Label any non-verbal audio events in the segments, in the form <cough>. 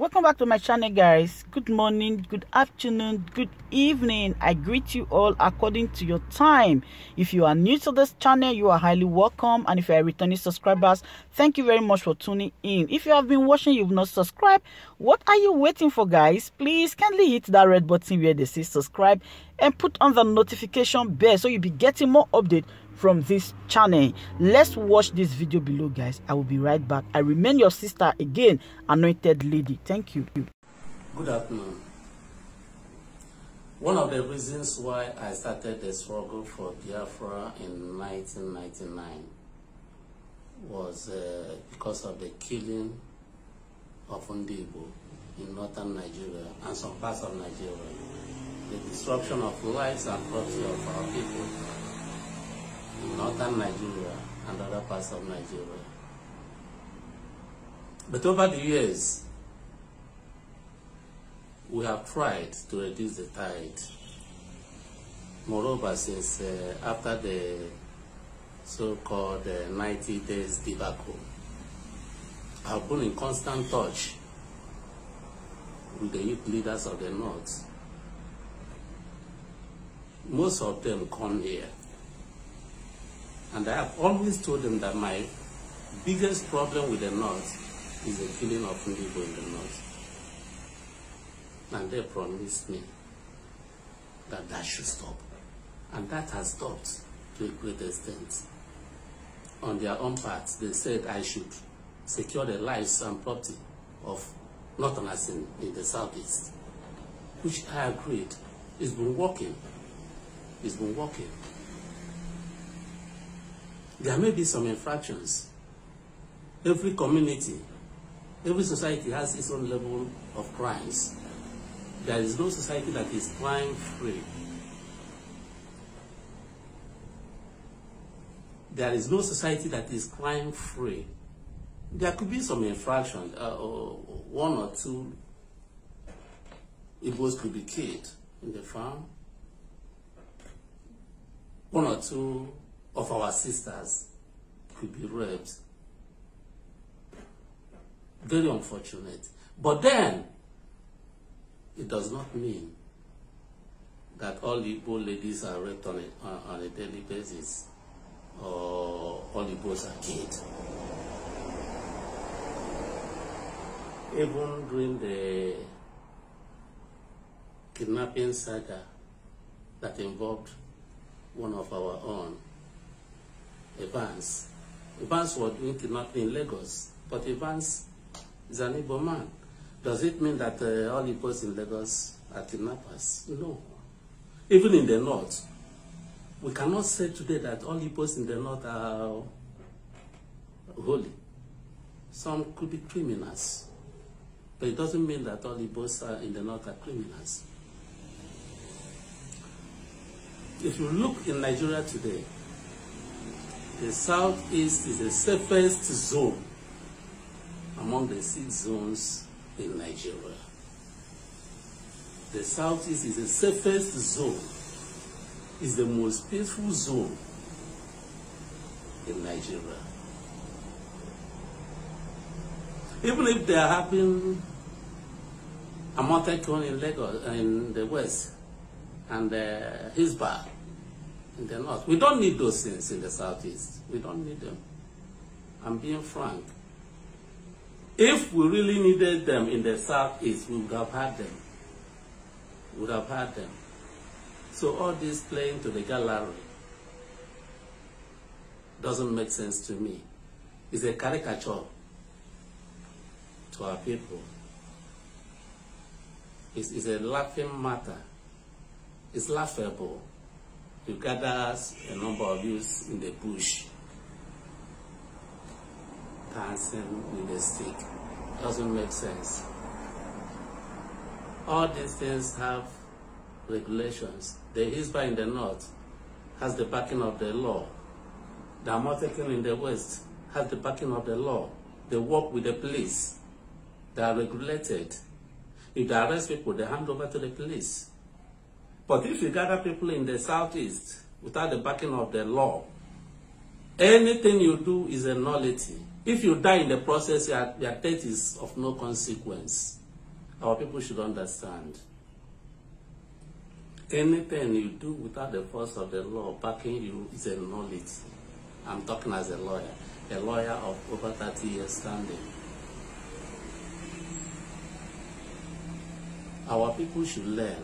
welcome back to my channel guys. Good morning good afternoon good evening. I greet you all according to your time. If you are new to this channel you are highly welcome. And if you are returning subscribers thank you very much for tuning in. If you have been watching you've not subscribed what are you waiting for guys? Please kindly hit that red button where they say subscribe and put on the notification bell so you'll be getting more updates from this channel. Let's watch this video below guys. I will be right back. I remain your sister again anointed lady. Thank you. Good afternoon. One of the reasons why I started the struggle for Biafra in 1999 was uh, because of the killing of Ndigbo in northern Nigeria and some parts of Nigeria, the destruction of lives and property of our people northern Nigeria and other parts of Nigeria. But over the years, we have tried to reduce the tide. Moreover, since uh, after the so-called uh, 90 days debacle, I've been in constant touch with the youth leaders of the North. Most of them come here. And I have always told them that my biggest problem with the North is the killing of people in the North. And they promised me that that should stop. And that has stopped to a great extent. On their own part, they said I should secure the lives and property of Northerners in, in the southeast, which I agreed. It's been working. It's been working. There may be some infractions. Every community, every society has its own level of crimes. There is no society that is crime free. There is no society that is crime free. There could be some infractions. Uh, or one or two Igbos could be killed in the farm. One or two of our sisters could be raped. Very unfortunate. But then, it does not mean that all the Igbo ladies are raped on a, on, a daily basis or all the Igbos are killed. Even during the kidnapping saga that involved one of our own, Evans. Evans was doing kidnapping in Lagos, but Evans is an Igbo man. Does it mean that uh, all Igbos in Lagos are kidnappers? No. Even in the north, we cannot say today that all Igbos in the north are holy. Some could be criminals. But it doesn't mean that all Igbos are in the north are criminals. If you look in Nigeria today, the southeast is the safest zone among the six zones in Nigeria. The southeast is the safest zone, is the most peaceful zone in Nigeria. Even if they are having Amotekun in Lagos, in the west, and uh, Hisba in the north, we don't need those things in the southeast. We don't need them. I'm being frank. If we really needed them in the southeast, we would have had them. We would have had them. So all this playing to the gallery doesn't make sense to me. It's a caricature to our people. It's, it's a laughing matter. It's laughable. You gather a number of youths in the bush dancing with a stick. Doesn't make sense. All these things have regulations. The Hisba in the north has the backing of the law. The Amotekun in the west has the backing of the law. They work with the police. They are regulated. If they arrest people, they hand over to the police. But if you gather people in the southeast without the backing of the law, anything you do is a nullity. If you die in the process, your, your death is of no consequence. Our people should understand. Anything you do without the force of the law backing you is a nullity. I'm talking as a lawyer, a lawyer of over 30 years standing. Our people should learn.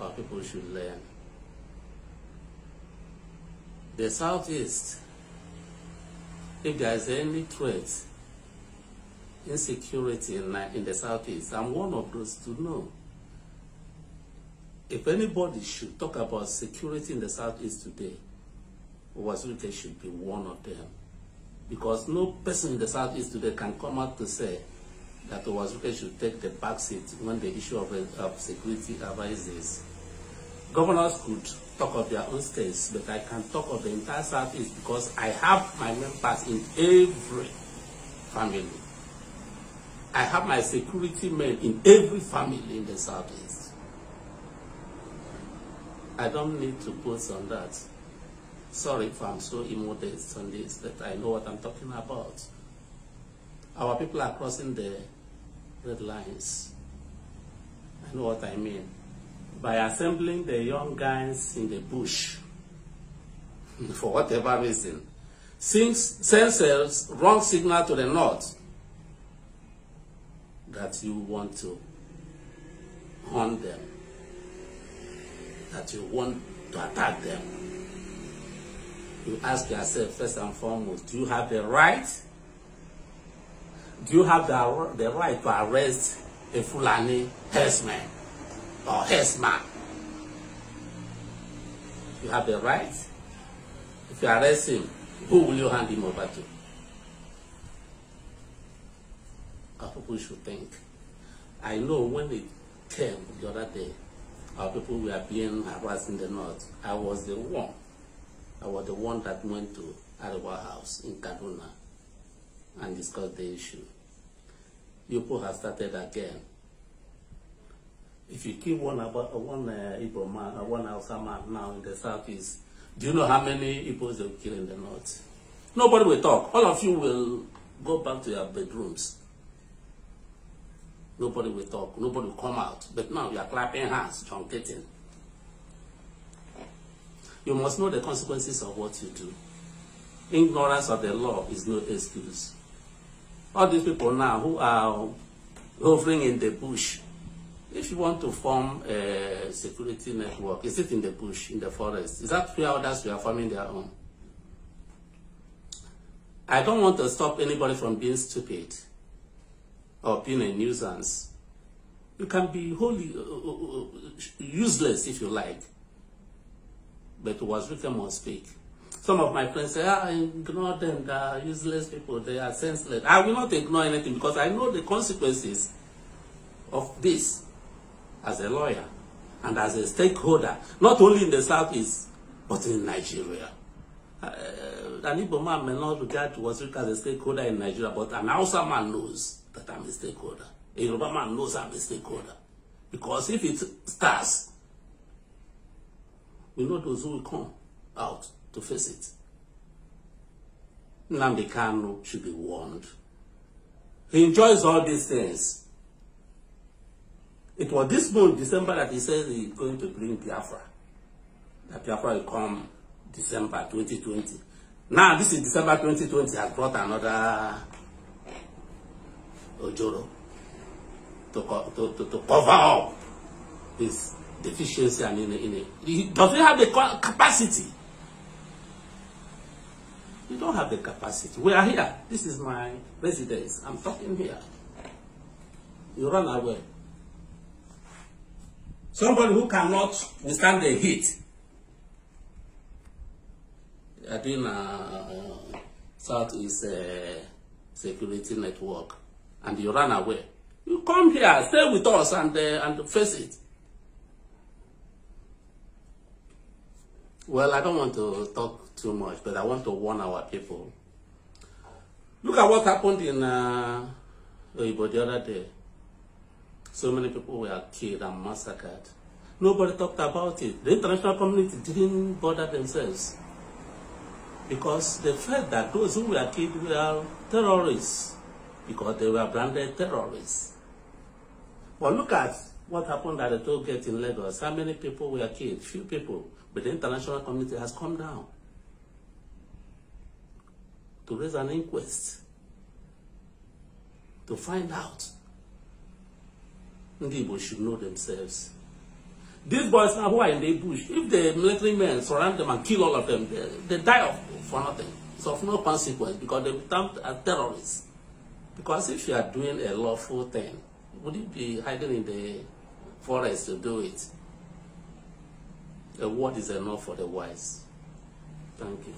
Our people should learn. The Southeast, if there is any threat, insecurity in, in the Southeast, I'm one of those to know. If anybody should talk about security in the Southeast today, Wazirike should be one of them. Because no person in the Southeast today can come out to say that Uwazuruike should take the back seat when the issue of, of security arises. Governors could talk of their own states, but I can talk of the entire Southeast because I have my members in every family. I have my security men in every family in the Southeast. I don't need to post on that. Sorry if I'm so immodest on this, but I know what I'm talking about. Our people are crossing the red lines. I know what I mean. By assembling the young guys in the bush, <laughs> for whatever reason, sends a wrong signal to the north that you want to hunt them that you want to attack them. You ask yourself first and foremost, do you have the right? Do you have the, the right to arrest a Fulani herdsman or herdsman? You have the right. If you arrest him, who will you hand him over to? Our people should think. I know when it came the other day, our people were being harassed in the north. I was the one. I was the one that went to Arewa House in Kaduna and discussed the issue. People have started again. If you kill one about one uh, Igbo man, uh, one Hausa man now in the southeast, do you know how many Igbos they will kill in the north? Nobody will talk. All of you will go back to your bedrooms. Nobody will talk. Nobody will come out. But now you are clapping hands, truncating. You must know the consequences of what you do. Ignorance of the law is no excuse. All these people now who are hovering in the bush, if you want to form a security network, is it in the bush, in the forest? Is that where others are forming their own? I don't want to stop anybody from being stupid or being a nuisance. You can be wholly uh, uh, uh, useless if you like, but was written must speak. Some of my friends say, ah, ignore them, they are useless people, they are senseless. I will not ignore anything because I know the consequences of this as a lawyer and as a stakeholder, not only in the Southeast, but in Nigeria. Uh, an Igbo man may not regard Wazirika as a stakeholder in Nigeria, but an Hausa man knows that I'm a stakeholder. A Yoruba man knows I'm a stakeholder. Because if it starts, we know those who will come out to face it. Nnamdi Kanu should be warned. He enjoys all these things. It was this month, December, that he says he's going to bring Biafra. That Biafra will come December 2020. Now, this is December 2020, has brought another Ojoro to, to, to, to cover up his deficiency and in in a, he doesn't have the capacity. Don't have the capacity. We are here. This is my residence. I'm talking here. You run away. Somebody who cannot withstand the heat. I think uh, South is a security network and you run away. You come here, stay with us and, uh, and face it. Well, I don't want to talk too much, but I want to warn our people. Look at what happened in uh, the other day. So many people were killed and massacred. Nobody talked about it. The international community didn't bother themselves because they felt that those who were killed were terrorists because they were branded terrorists. But look at what happened at the toll gate in Lagos. How many people were killed? Few people. But the international community has come down to raise an inquest to find out. Ndị Igbo should know themselves. These boys now who are in the bush, if the military men surround them and kill all of them, they, they die of, for nothing. It's of no consequence because they become as terrorists. Because if you are doing a lawful thing, would you be hiding in the forest to do it? A word is enough for the wise. Thank you.